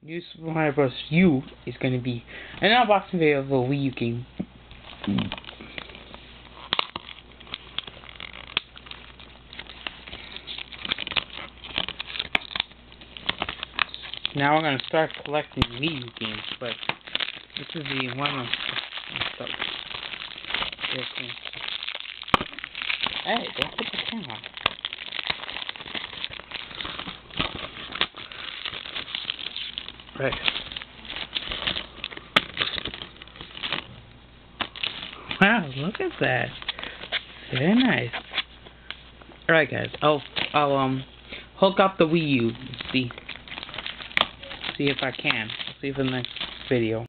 New Super Mario Bros. U is going to be an unboxing video of a Wii U game. Now we're going to start collecting Wii U games, but this is the one I'm of Hey, don't put the camera on. Right. Wow, look at that. Very nice. Alright guys, I'll I'll um hook up the Wii U see see if I can. see if in the next video.